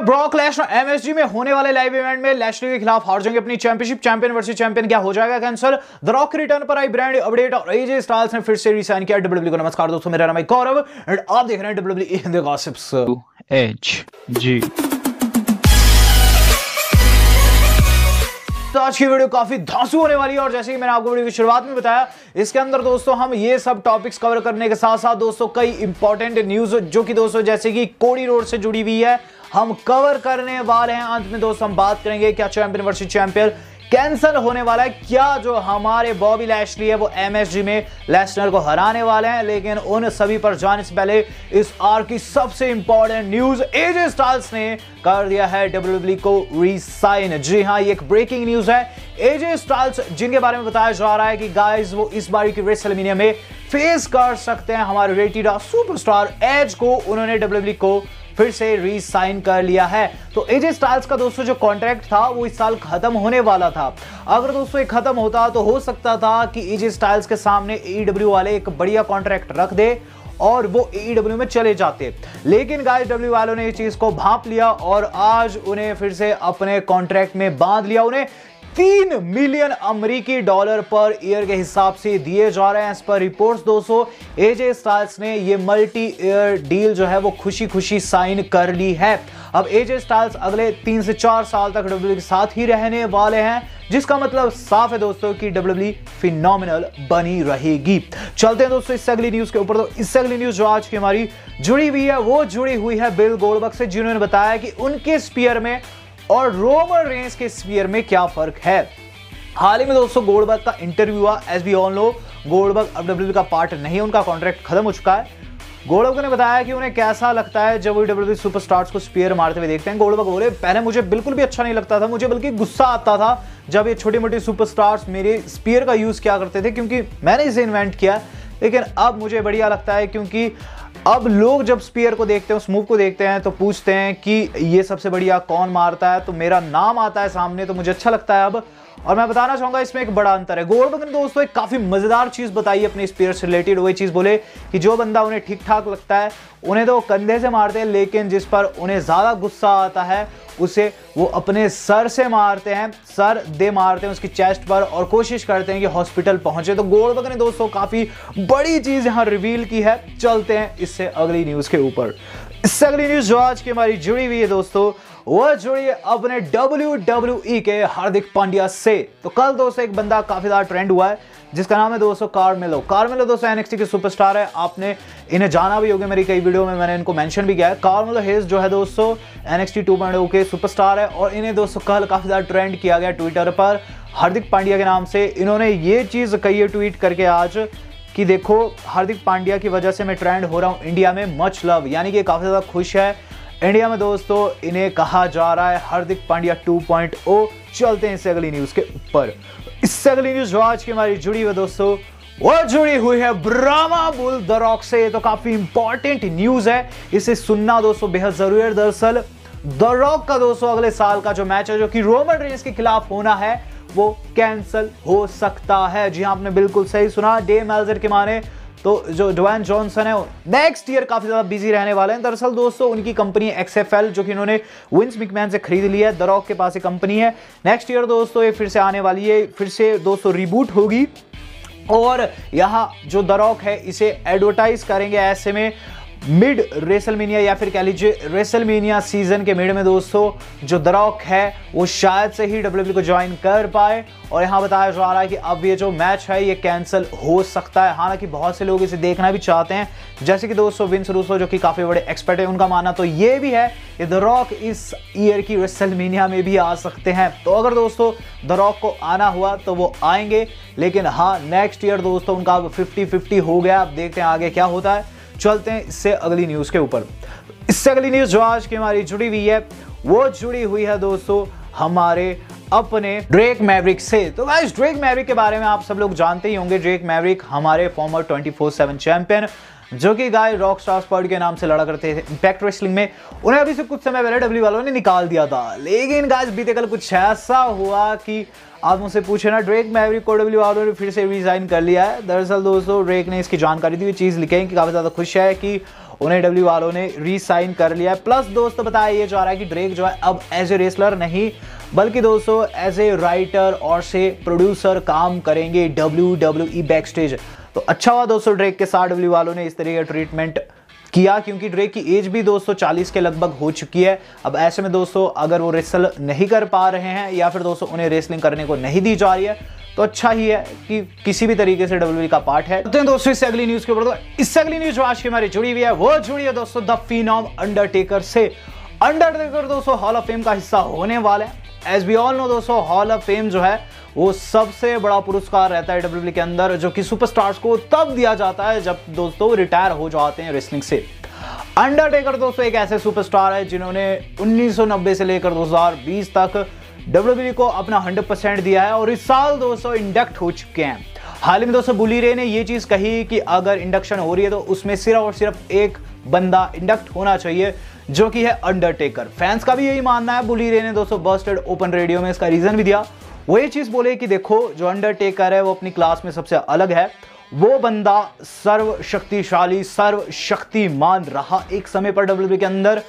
है Brock Lesnar MSG में होने वाले लाइव इवेंट में लैशली के खिलाफ हार जाएँगे अपनी चैंपियनशिप चैंपियन वर्सेस चैंपियन क्या हो जाएगा कैंसर द रॉक रिटर्न पर आई ब्रांड अपडेट और एजे स्टाइल्स ने फिर से रिसाइन किया डब्ल्यूडब्ल्यू को। नमस्कार दोस्तों मेरा नाम है गौरव एंड आप देख रहे हैं W W in the gossips H G तो आज की वीडियो काफ़ी धांसू होने वाली है और जैसे कि मैंने आपको वीडियो की शुरुआत में बताया इसके अंदर दोस्तों हम ये सब टॉपिक्स कवर करने के साथ साथ दोस्तों कई इंपॉर्टेंट न्यूज़ जो कि दोस्तों जैसे कि कोडी रोड से जुड़ी हुई है हम कवर करने वाले हैं। अंत में दोस्तों, हम बात करेंगे क्या चैंपियन वर्सेस चैंपियन कैंसल होने वाला है। क्या जो हमारे बॉबी लैशली है, वो एमएसजी में लेसनर को हराने वाले हैं। लेकिन उन सभी पर जाने से पहले इस आर की सबसे इंपॉर्टेंट न्यूज़ एजे स्टाइल्स ने कर दिया है। डब्ल्यू को रिसाइन जी हाँ ये एक ब्रेकिंग न्यूज़ है। एजे स्टाइल्स जिनके बारे में बताया जा रहा है कि गाइस वो इस बारी की रेसलमेनिया में फेस कर सकते हैं। हमारे रेटिडा सुपरस्टार एज को, उन्होंने डब्ल्यू को फिर से री साइन कर लिया है। तो एजे स्टाइल्स का दोस्तों जो कॉन्ट्रैक्ट था, वो इस साल खत्म होने वाला था। अगर दोस्तों ये खत्म होता तो हो सकता था कि एजे स्टाइल्स के सामने एडब्ल्यू वाले एक बढ़िया कॉन्ट्रैक्ट रख दे और वो ईडब्ल्यू में चले जाते। लेकिन गाइस डब्ल्यू वालों ने इस चीज़ को भाप लिया और आज उन्हें फिर से अपने कॉन्ट्रैक्ट में बाँध लिया। उन्हें तीन मिलियन अमेरिकी डॉलर पर ईयर के हिसाब से दिए जा रहे हैं। इस पर रिपोर्ट्स, दोस्तों एजे स्टाइल्स ने ये मल्टी ईयर डील जो है वो खुशी खुशी साइन कर ली है। अब एजे स्टाइल्स अगले तीन से चार साल तक डब्ल्यू के साथ ही रहने वाले हैं, जिसका मतलब साफ़ है, दोस्तों, कि डब्ल्यू फिनोमिनल बनी रहेगी। चलते हैं, दोस्तों, इससे अगली न्यूज़ के ऊपर। तो इससे अगली न्यूज़ जो आज की हमारी जुड़ी हुई है, वो जुड़ी हुई है बिल गोल्डबर्ग से, जिन्होंने बताया कि उनके स्पीयर में और रोमन रेंज के स्पीयर में क्या फ़र्क है? हाल ही में दोस्तों गोल्डबर्ग का इंटरव्यू हुआ। As we all know Goldberg अब डब्ल्यू का पार्ट नहीं उनका कॉन्ट्रैक्ट खत्म हो चुका है। गोल्डबर्ग ने बताया कि उन्हें कैसा लगता है जब वो डब्ल्यू सुपरस्टार्स को स्पीयर मारते हुए देखते हैं। गोल्डबर्ग बोले, पहले मुझे बिल्कुल भी अच्छा नहीं लगता था, मुझे बल्कि गुस्सा आता था जब ये छोटी मोटी सुपरस्टार्स मेरे स्पीयर का यूज़ किया करते थे, क्योंकि मैंने इसे इन्वेंट किया लेकिन अब मुझे बढ़िया लगता है क्योंकि अब लोग जब स्पीयर को देखते हैं, उस मूव को देखते हैं तो पूछते हैं कि ये सबसे बढ़िया कौन मारता है? तो मेरा नाम आता है सामने तो मुझे अच्छा लगता है अब और मैं बताना चाहूँगा, इसमें एक बड़ा अंतर है। गोल्डबर्ग ने दोस्तों, एक काफ़ी मज़ेदार चीज़ बताई अपने स्पीयर से रिलेटेड वही चीज़ बोले कि जो बंदा उन्हें ठीक ठाक लगता है, उन्हें तो कंधे से मारते हैं, लेकिन जिस पर उन्हें ज़्यादा गुस्सा आता है, उसे वो अपने सर से मारते हैं, सर दे मारते हैं उसकी चेस्ट पर और कोशिश करते हैं कि हॉस्पिटल पहुँचे। तो गोल्डबर्ग ने दोस्तों, काफ़ी बड़ी चीज़ यहाँ रिवील की है। चलते हैं इससे अगली न्यूज़ के ऊपर। इससे अगली न्यूज़ जो आज की हमारी जुड़ी हुई है दोस्तों वो जुड़ी अपने डब्ल्यू डब्ल्यू के हार्दिक पांड्या से। तो कल दोस्तों एक बंदा काफ़ी ज़्यादा ट्रेंड हुआ है, जिसका नाम है दोस्तों कार्मेलो कार्मेलो दोस्तों एनएक्सटी के सुपरस्टार है। आपने इन्हें जाना भी होगा मेरी कई वीडियो में, मैंने इनको मेंशन भी किया है। कार्मेलो हेज जो है दोस्तों एनएक्सटी 2.0 के सुपरस्टार है और इन्हें दोस्तों कल काफ़ी ज़्यादा ट्रेंड किया गया ट्विटर पर। हार्दिक पांड्या के नाम से इन्होंने ये चीज़ कही है ट्वीट करके आज कि देखो, हार्दिक पांड्या की वजह से मैं ट्रेंड हो रहा हूँ इंडिया में। मच लव यानी कि काफ़ी ज़्यादा खुश है। इंडिया में दोस्तों, इन्हें कहा जा रहा है हार्दिक पांड्या 2.0 चलते हैं इससे अगली न्यूज़ के ऊपर। इससे अगली न्यूज़ जो आज की हमारी जुड़ी हुई दोस्तों, वो जुड़ी हुई है ब्रामा बुल द रॉक से तो काफ़ी इंपॉर्टेंट न्यूज़ है। इसे सुनना दोस्तों बेहद ज़रूरी है। दरअसल द रॉक का दोस्तों, अगले साल का जो मैच है, जो कि रोमन रेंज के खिलाफ होना है, वो कैंसल हो सकता है। जी हाँ आपने बिल्कुल सही सुना। डे मेल्जर के माने तो जो डोन जॉनसन है नेक्स्ट ईयर काफ़ी ज़्यादा बिज़ी रहने वाले हैं। दरअसल दोस्तों, उनकी कंपनी एक्सएफएल जो कि इन्होंने विंस मिकमैन से खरीद लिया है। दरॉक के पास एक कंपनी है। नेक्स्ट ईयर दोस्तों, ये फिर से आने वाली है। फिर से दोस्तों रिबूट होगी। और यहाँ जो दरॉक है, इसे एडवर्टाइज करेंगे ऐसे में। मिड रेसलमीनिया या फिर कह लीजिए रेसलमीनिया सीज़न के मिड में दोस्तों, जो दरॉक है, वो शायद से ही डब्ल्यू को ज्वाइन कर पाए। और यहाँ बताया जा रहा है कि अब ये जो मैच है, ये कैंसिल हो सकता है। हालाँकि बहुत से लोग इसे देखना भी चाहते हैं। जैसे कि दोस्तों विंस रूसो जो कि काफ़ी बड़े एक्सपर्ट हैं, उनका मानना तो ये भी है कि द रॉक इस ईयर की रेसलमीनिया में भी आ सकते हैं। तो अगर दोस्तों, द रॉक को आना हुआ तो वो आएँगे। लेकिन हाँ नेक्स्ट ईयर दोस्तों, उनका अब फिफ्टी फिफ्टी हो गया। अब देखते हैं आगे क्या होता है। चलते हैं इससे अगली न्यूज़ के ऊपर। इससे अगली न्यूज़ जो आज की हमारी जुड़ी हुई है, वो जुड़ी हुई है दोस्तों हमारे अपने ड्रेक मैवरिक से। तो गाइस ड्रेक मैवरिक के बारे में आप सब लोग जानते ही होंगे। ड्रेक मैवरिक हमारे फॉर्मर 24/7 चैंपियन जो कि गाय रॉक स्टार स्पर्ड के नाम से लड़ा करते थे। इंपैक्ट रेसलिंग में उन्हें अभी से कुछ समय पहले डब्ल्यू वालों ने निकाल दिया था। लेकिन गाइस बीते कल कुछ ऐसा हुआ कि आप मुझसे पूछे ना ड्रेक मैवरिक को डब्ल्यू वालों ने फिर से रिजाइन कर लिया है। दरअसल दोस्तों ड्रेक ने इसकी जानकारी दी हुई चीज़ लिखे कि काफ़ी ज़्यादा खुश है कि उन्हें डब्ल्यू वालों ने री साइन कर लिया है। प्लस दोस्तों, बताया ये जा रहा है कि ड्रेक जो है, अब एज ए रेसलर नहीं, बल्कि दोस्तों एज ए राइटर और से प्रोड्यूसर काम करेंगे W W E back stage तो अच्छा हुआ दोस्तों ड्रेक के साथ डब्ल्यू वालों ने इस तरीके का ट्रीटमेंट किया, क्योंकि ड्रेक की एज भी दोस्तों 40 के लगभग हो चुकी है। अब ऐसे में दोस्तों अगर वो रेसल नहीं कर पा रहे हैं या फिर दोस्तों उन्हें रेसलिंग करने को नहीं दी जा रही है तो अच्छा ही है कि किसी भी तरीके से डब्ल्यू का पार्ट है। तो दोस्तों इससे अगली न्यूज़ के ऊपर। तो इससे अगली न्यूज़ आज की हमारी जुड़ी हुई है, वो जुड़ी है दोस्तों द फिनॉम अंडरटेकर से। अंडरटेकर दोस्तों हॉल ऑफ़ फेम का हिस्सा होने वाले हैं। एज बी ऑल नो दोस्तों हॉल ऑफ़ फेम जो है वो सबसे बड़ा पुरस्कार रहता है डब्ल्यू के अंदर, जो कि सुपरस्टार्स को तब दिया जाता है जब दोस्तों रिटायर हो जाते हैं रेसलिंग से। अंडरटेकर दोस्तों एक ऐसे सुपरस्टार है जिन्होंने 1990 से लेकर 2020 तक डब्ल्यू को अपना 100 परसेंट दिया है और इस साल दोस्तों इंडक्ट हो चुके हैं। हाल ही में दोस्तों बुली रे ने यह चीज़ कही कि अगर इंडक्शन हो रही है तो उसमें सिर्फ़ और सिर्फ़ एक बंदा इंडक्ट होना चाहिए, जो कि है अंडरटेकर फैंस का भी यही मानना है, बुली रे ने दोस्तों बस्टेड ओपन रेडियो में इसका रीजन भी दिया। वो ये चीज़ बोले कि देखो, जो अंडरटेकर है, वो अपनी क्लास में सबसे अलग है। वो बंदा सर्वशक्तिशाली, सर्वशक्तिमान रहा एक समय पर डब्ल्यू के अंदर।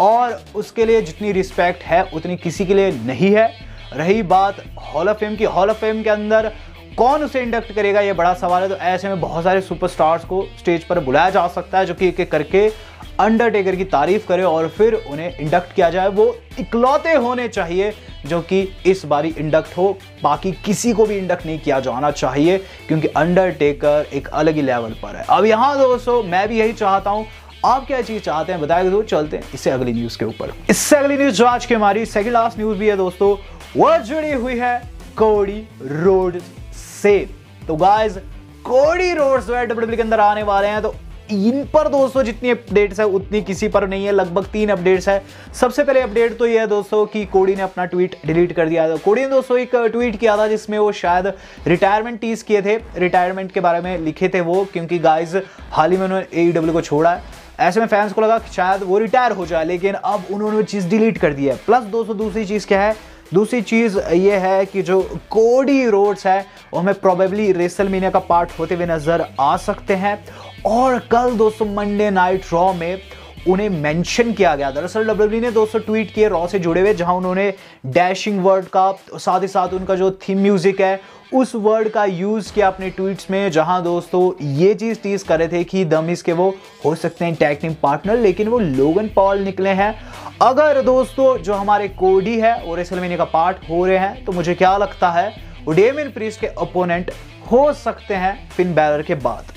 और उसके लिए जितनी रिस्पेक्ट है, उतनी किसी के लिए नहीं है। रही बात हॉल ऑफ़ फेम की। हॉल ऑफ़ फेम के अंदर कौन उसे इंडक्ट करेगा, ये बड़ा सवाल है। तो ऐसे में बहुत सारे सुपरस्टार्स को स्टेज पर बुलाया जा सकता है, जो कि एक एक करके अंडरटेकर की तारीफ़ करे और फिर उन्हें इंडक्ट किया जाए। वो इकलौते होने चाहिए। जो कि इस बारी इंडक्ट हो। बाकी किसी को भी इंडक्ट नहीं किया जाना चाहिए, क्योंकि अंडरटेकर एक अलग ही लेवल पर है। अब यहाँ दोस्तों, मैं भी यही चाहता हूँ। आप क्या चीज़ चाहते हैं बताएगा तो चलते हैं इससे अगली न्यूज़ के ऊपर। इससे अगली न्यूज़ जो आज की हमारी सेकंड लास्ट न्यूज़ भी है दोस्तों, वह जुड़ी हुई है कोडी रोड से। तो गाइस कोडी रोड जो है डब्ल्यू के अंदर आने वाले हैं तो इन पर दोस्तों जितनी अपडेट्स है, उतनी किसी पर नहीं है, लगभग तीन अपडेट्स है। सबसे पहले अपडेट तो यह है दोस्तों कि कोडी ने अपना ट्वीट डिलीट कर दिया था। कोडी ने दोस्तों एक ट्वीट किया था जिसमें वो शायद रिटायरमेंट टीज किए थे। रिटायरमेंट के बारे में लिखे थे वो, क्योंकि गाइज़ हाल ही में उन्होंने ए को छोड़ा है। ऐसे में फैंस को लगा कि शायद वो रिटायर हो जाए, लेकिन अब उन्होंने चीज़ डिलीट कर दी है। प्लस दोस्तों दूसरी चीज़ क्या है? दूसरी चीज़ ये है कि जो कोडी रोड्स है, वो हमें प्रोबेबली रेसल का पार्ट होते हुए नज़र आ सकते हैं। और कल दोस्तों मंडे नाइट रॉ में उन्हें मेंशन किया गया दरअसल डब्ल्यू ने दोस्तों ट्वीट किए रॉ से जुड़े हुए, जहाँ उन्होंने डैशिंग वर्ड का, साथ ही साथ उनका जो थीम म्यूज़िक है, उस वर्ड का यूज़ किया अपने ट्वीट्स में, जहाँ दोस्तों ये चीज़ टीज कर रहे थे कि दमिस के वो हो सकते हैं टैग टीम पार्टनर लेकिन वो लोगन पॉल निकले हैं। अगर दोस्तों जो हमारे कोडी है और रेसलमेनिया का पार्ट हो रहे हैं तो मुझे क्या लगता है वो डेमिन प्रीस के ओपोनेंट हो सकते हैं फिन बैलर के बाद।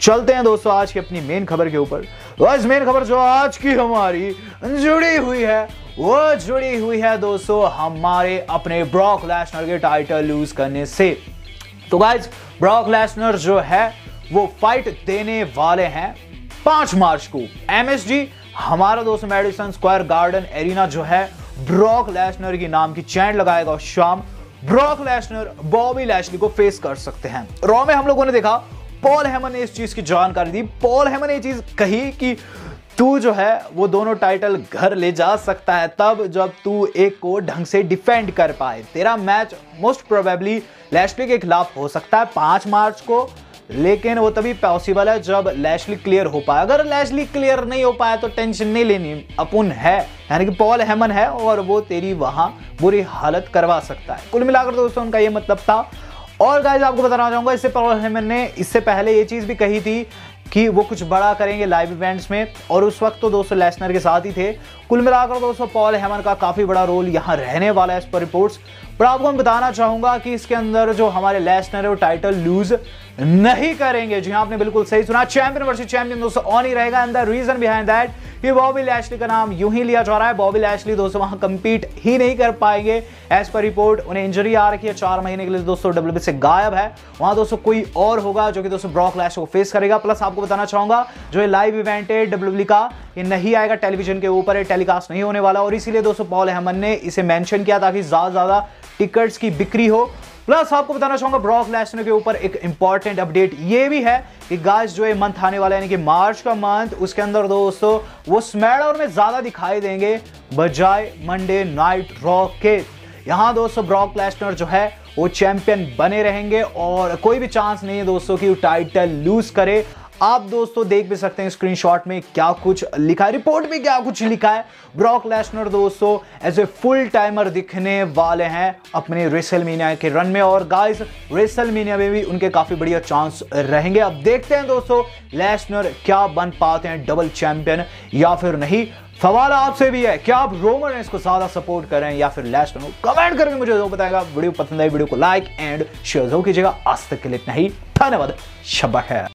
चलते हैं दोस्तों आज की अपनी मेन खबर के ऊपर। तो मेन खबर जो आज की हमारी जुड़ी हुई है, वो जुड़ी हुई है दोस्तों हमारे अपने ब्रॉक लैशनर के टाइटल लूज करने से। तो गाइज़ ब्रॉक लैशनर जो है, वो फाइट देने वाले हैं पाँच मार्च को। एमएसजी हमारा दोस्त मेडिसन स्क्वायर गार्डन एरिना जो है ब्रॉक लैशनर की नाम की चैन लगाएगा शाम ब्रॉक लैशनर बॉबी लैशली को फेस कर सकते हैं। रॉ में हम लोगों ने देखा पॉल हेमन ने इस चीज़ की जानकारी दी। पॉल हेमन ने चीज़ कही कि तू जो है, वो दोनों टाइटल घर ले जा सकता है तब जब तू एक को ढंग से डिफेंड कर पाए। तेरा मैच मोस्ट प्रोबेबली लैशली के खिलाफ हो सकता है पाँच मार्च को, लेकिन वो तभी पॉसिबल है जब लैशली क्लियर हो पाए। अगर लैशली क्लियर नहीं हो पाया तो टेंशन नहीं लेनी। अपुन है, यानी कि पॉल हेमन है और वो तेरी वहाँ बुरी हालत करवा सकता है। कुल मिलाकर दोस्तों, उनका ये मतलब था और गाइज़ आपको बताना चाहूँगा, इससे पॉल हेमन ने इससे पहले ये चीज़ भी कही थी कि वो कुछ बड़ा करेंगे लाइव इवेंट्स में, और उस वक्त तो दोस्तों लेसनर के साथ ही थे। कुल मिलाकर दोस्तों पॉल हेमन का काफ़ी बड़ा रोल यहाँ रहने वाला है इस पर रिपोर्ट्स पर आपको मैं बताना चाहूँगा कि इसके अंदर जो हमारे लेसनर है वो टाइटल लूज नहीं करेंगे। जी हाँ, आपने बिल्कुल सही सुना। चैंपियन वर्सेस चैंपियन दोस्तों ऑन ही रहेगा। And the reason behind that कि बॉबी लैशली का नाम यूँ ही लिया जा रहा है। बॉबी लैशली दोस्तों वहाँ कंपीट ही नहीं कर पाएँगे। एज पर रिपोर्ट उन्हें इंजरी आ रखी है चार महीने के लिए। दोस्तों डब्ल्यू से गायब है। वहाँ दोस्तों कोई और होगा जो कि दोस्तों ब्रॉक लैश को फेस करेगा। प्लस आपको बताना चाहूँगा जो लाइव इवेंट है डब्ल्यू का ये नहीं आएगा टेलीविज़न के ऊपर है टेलीकास्ट नहीं होने वाला और इसीलिए दोस्तों पॉल हेमन ने इसे मेंशन किया ताकि ज़्यादा ज़्यादा टिकट्स की बिक्री हो। प्लस आपको बताना चाहूँगा ब्रॉक लेसनर के ऊपर एक इंपॉर्टेंट अपडेट ये भी है कि गाइस जो ये मंथ आने वाला है, यानी कि मार्च का मंथ उसके अंदर दोस्तों वो स्मैडआउट में ज़्यादा दिखाई देंगे बजाय मंडे नाइट रॉक के। यहाँ दोस्तों ब्रॉक लेसनर जो है, वो चैंपियन बने रहेंगे और कोई भी चांस नहीं है दोस्तों कि वो टाइटल लूज करे। आप दोस्तों देख भी सकते हैं स्क्रीनशॉट में क्या कुछ लिखा है। रिपोर्ट में क्या कुछ लिखा है। ब्रॉक लेसनर दोस्तों एज ए फुल टाइमर दिखने वाले हैं अपने रेसल मीनिया के रन में। और गाइस रेसल मीनिया में भी उनके काफ़ी बढ़िया चांस रहेंगे। अब देखते हैं दोस्तों लेसनर क्या बन पाते हैं डबल चैंपियन या फिर नहीं। सवाल आपसे भी है, क्या आप रोमन रेंस को ज़्यादा सपोर्ट करें या फिर लेसनर को? कमेंट करके मुझे जो बताएगा। वीडियो पसंद आई, वीडियो को लाइक एंड शेयर ज़रूर कीजिएगा। आज तक के लिए इतना ही। धन्यवाद। शब्बा खैर।